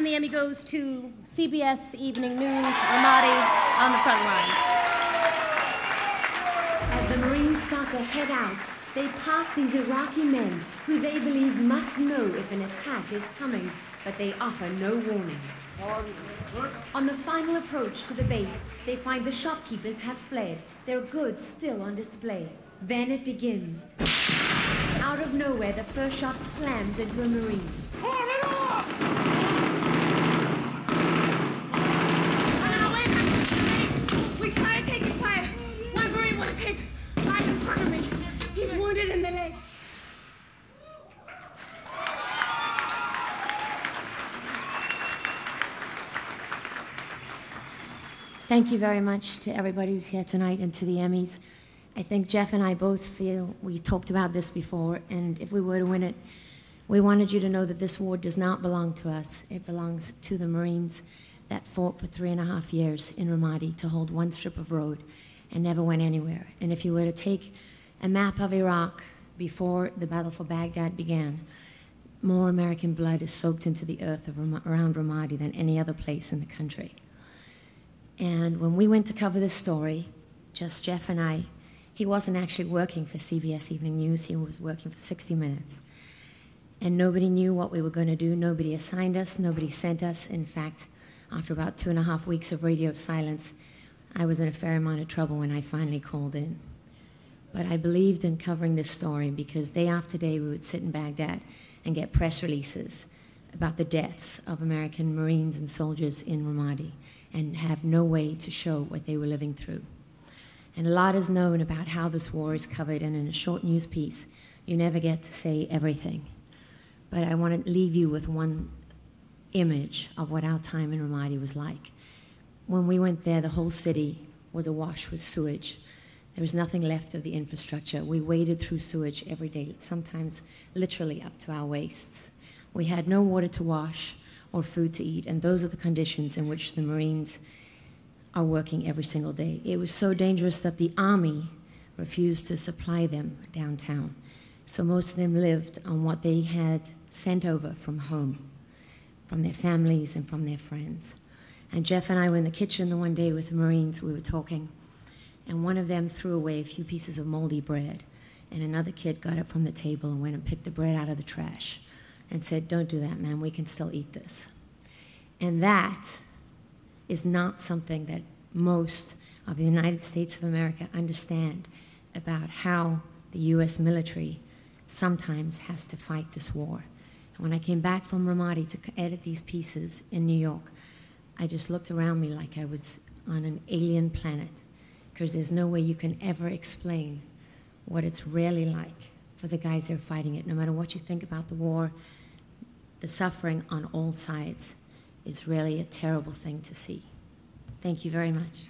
And the Emmy goes to CBS Evening News, Ramadi on the front line. As the Marines start to head out, they pass these Iraqi men who they believe must know if an attack is coming, but they offer no warning. On the final approach to the base, they find the shopkeepers have fled, their goods still on display. Then it begins. Out of nowhere, the first shot slams into a Marine. On our way back to the base, we started taking fire. One Marine was hit right in front of me. He's wounded in the leg. Thank you very much to everybody who's here tonight and to the Emmys. I think Jeff and I both feel we talked about this before, and if we were to win it, we wanted you to know that this war does not belong to us. It belongs to the Marines that fought for three and a half years in Ramadi to hold one strip of road and never went anywhere. And if you were to take a map of Iraq before the battle for Baghdad began, more American blood is soaked into the earth Ram- around Ramadi than any other place in the country. And when we went to cover this story, just Jeff and I, he wasn't actually working for CBS Evening News, he was working for 60 Minutes. And nobody knew what we were going to do. Nobody assigned us, nobody sent us. In fact, after about two and a half weeks of radio silence, I was in a fair amount of trouble when I finally called in. But I believed in covering this story because day after day we would sit in Baghdad and get press releases about the deaths of American Marines and soldiers in Ramadi and have no way to show what they were living through. And a lot is known about how this war is covered, and in a short news piece, you never get to say everything. But I want to leave you with one image of what our time in Ramadi was like. When we went there, the whole city was awash with sewage. There was nothing left of the infrastructure. We waded through sewage every day, sometimes literally up to our waists. We had no water to wash or food to eat, and those are the conditions in which the Marines are working every single day. It was so dangerous that the Army refused to supply them downtown. So most of them lived on what they had sent over from home, from their families and from their friends. And Jeff and I were in the kitchen the one day with the Marines, we were talking, and one of them threw away a few pieces of moldy bread. And another kid got up from the table and went and picked the bread out of the trash and said, Don't do that, man, we can still eat this. And that is not something that most of the United States of America understand about how the US military sometimes has to fight this war. And when I came back from Ramadi to edit these pieces in New York, I just looked around me like I was on an alien planet because there's no way you can ever explain what it's really like for the guys that are fighting it. No matter what you think about the war, the suffering on all sides is really a terrible thing to see. Thank you very much.